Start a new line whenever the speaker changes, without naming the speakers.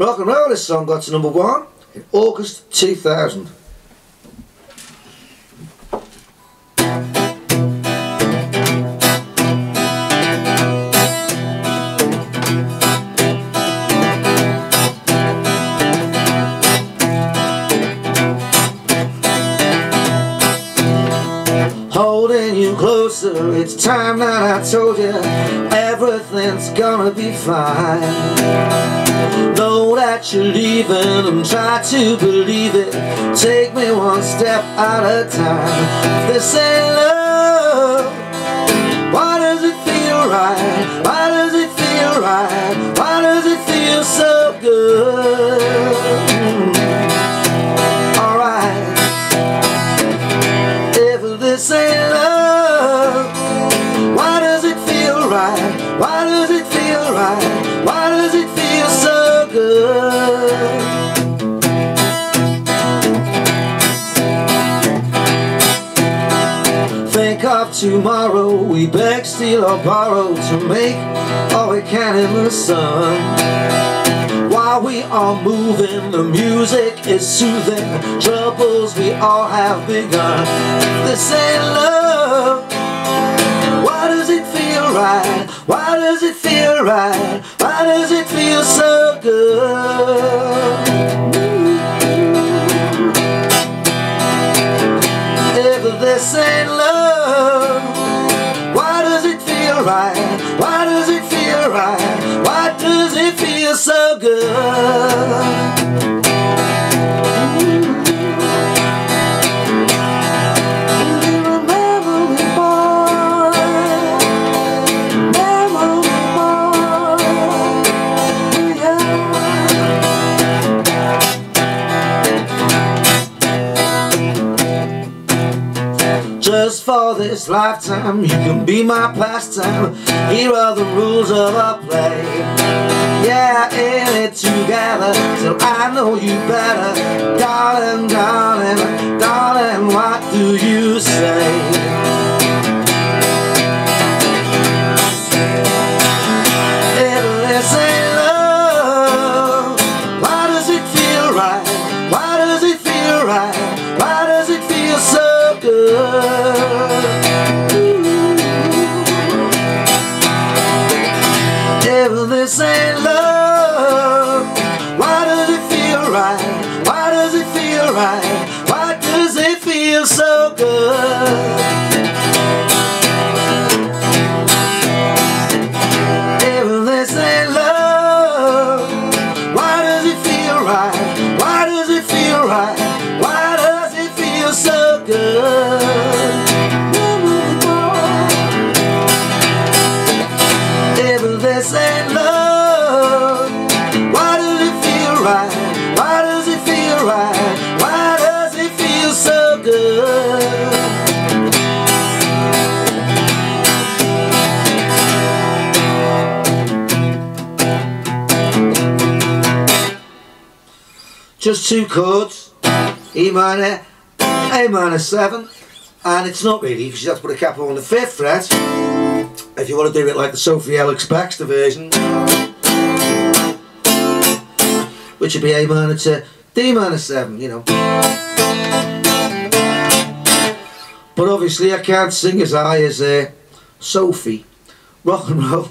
Rock and Roll, this song got to number one in August 2000. Holding you closer, it's time that I told you everything's gonna be fine. That you're leaving and try to believe it. Take me one step at a time. This ain't love. Why does it feel right? Why does it feel right? Why does it feel so good? Alright. If this ain't love, why does it feel right? Why does it feel right? Why does it feel? Think of tomorrow, we beg, steal or borrow to make all we can in the sun. While we are moving, the music is soothing. Troubles we all have begun. This ain't love right? Why does it feel right? Why does it feel so good? If this ain't love Why does it feel right? Why does it feel right? Why does it feel so good? Just for this lifetime, you can be my pastime. Here are the rules of our play. Yeah, in it together till I know you better. Darling, darling, darling, what do you say? This ain't love, why does it feel right? Why does it feel right? Why does it feel so good? If this ain't love, why does it feel right? Why does it feel right? Why does it feel so good? This ain't Just two chords, E minor, A minor 7, and it's not really because you have to put a capo on the 5th fret if you want to do it like the Sophie Ellis-Bextor version, which would be A minor to D minor 7, you know. But obviously I can't sing as high as uh, Sophie. Rock and roll.